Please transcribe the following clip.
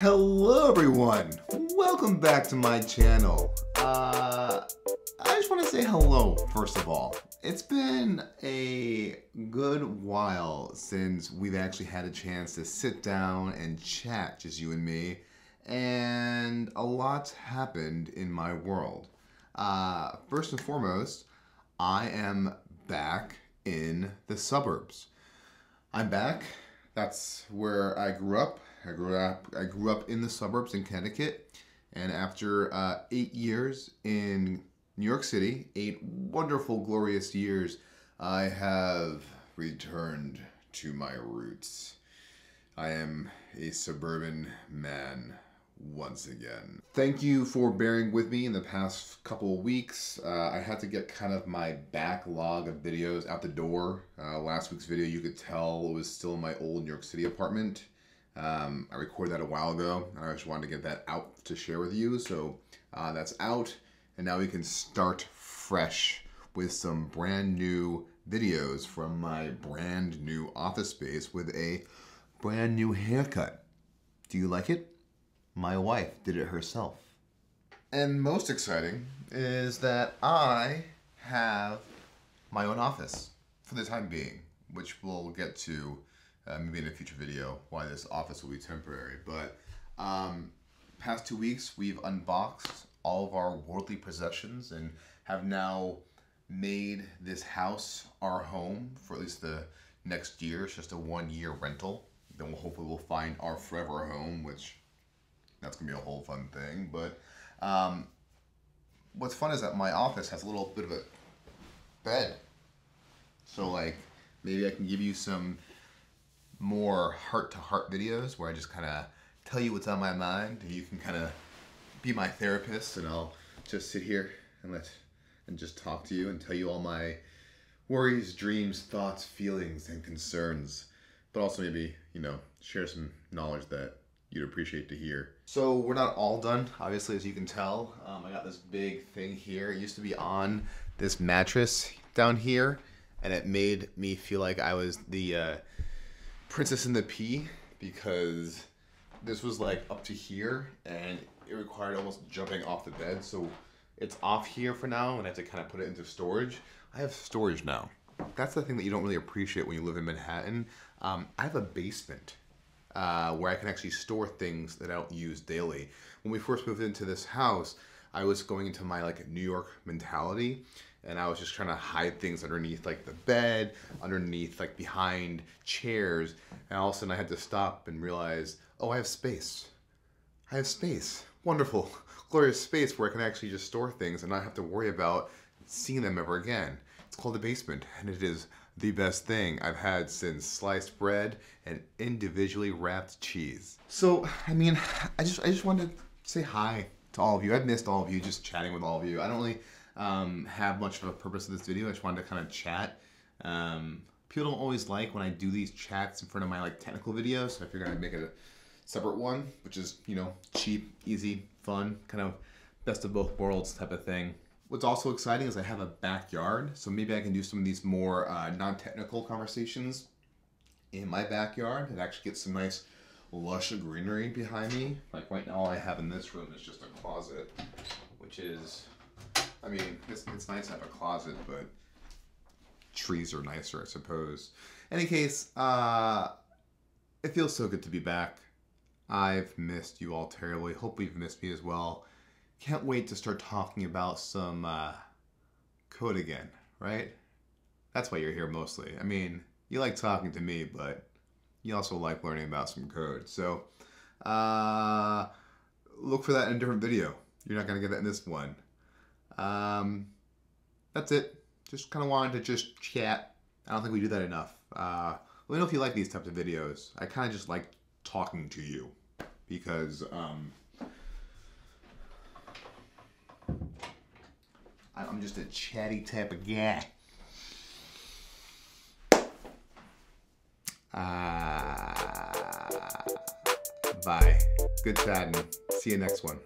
Hello everyone! Welcome back to my channel. Uh, I just want to say hello first of all. It's been a good while since we've actually had a chance to sit down and chat, just you and me, and a lot's happened in my world. Uh, first and foremost, I am back in the suburbs. I'm back. That's where I grew up. I grew up. I grew up in the suburbs in Connecticut, and after uh, eight years in New York City, eight wonderful, glorious years, I have returned to my roots. I am a suburban man once again. Thank you for bearing with me in the past couple weeks. Uh, I had to get kind of my backlog of videos out the door. Uh, last week's video, you could tell, it was still in my old New York City apartment. Um, I recorded that a while ago, and I just wanted to get that out to share with you. So uh, that's out, and now we can start fresh with some brand new videos from my brand new office space with a brand new haircut. Do you like it? My wife did it herself. And most exciting is that I have my own office for the time being, which we'll get to uh, maybe in a future video why this office will be temporary. But um, past two weeks, we've unboxed all of our worldly possessions and have now made this house our home for at least the next year. It's just a one year rental. Then we'll hopefully we'll find our forever home, which that's gonna be a whole fun thing. But um, what's fun is that my office has a little bit of a bed. So like maybe I can give you some more heart to heart videos where I just kind of tell you what's on my mind and you can kind of be my therapist and I'll just sit here and let and just talk to you and tell you all my worries, dreams, thoughts, feelings, and concerns. But also maybe, you know, share some knowledge that you'd appreciate to hear. So we're not all done, obviously, as you can tell. Um, I got this big thing here. It used to be on this mattress down here, and it made me feel like I was the uh, Princess and the Pea because this was like up to here, and it required almost jumping off the bed. So it's off here for now, and I have to kind of put it into storage. I have storage now. That's the thing that you don't really appreciate when you live in Manhattan. Um, I have a basement uh, where I can actually store things that I don't use daily. When we first moved into this house, I was going into my like New York mentality and I was just trying to hide things underneath like the bed, underneath like behind chairs, and all of a sudden I had to stop and realize, oh, I have space. I have space. Wonderful, glorious space where I can actually just store things and not have to worry about seeing them ever again. It's called a basement, and it is the best thing I've had since sliced bread and individually wrapped cheese. So, I mean, I just I just wanted to say hi to all of you. I've missed all of you, just chatting with all of you. I don't really um, have much of a purpose of this video. I just wanted to kind of chat. Um, people don't always like when I do these chats in front of my like technical videos, so I figured I'd make it a separate one, which is, you know, cheap, easy, fun, kind of best of both worlds type of thing. What's also exciting is I have a backyard, so maybe I can do some of these more uh, non-technical conversations in my backyard and actually get some nice lush greenery behind me. Like right now all I have in this room is just a closet, which is, I mean, it's, it's nice to have a closet, but trees are nicer, I suppose. Any case, uh, it feels so good to be back. I've missed you all terribly. Hope you've missed me as well can't wait to start talking about some uh, code again, right? That's why you're here mostly. I mean, you like talking to me, but you also like learning about some code. So uh, look for that in a different video. You're not going to get that in this one. Um, that's it. Just kind of wanted to just chat. I don't think we do that enough. Uh, let me know if you like these types of videos. I kind of just like talking to you because um, I'm just a chatty type of guy. Uh, bye. Good chatting. See you next one.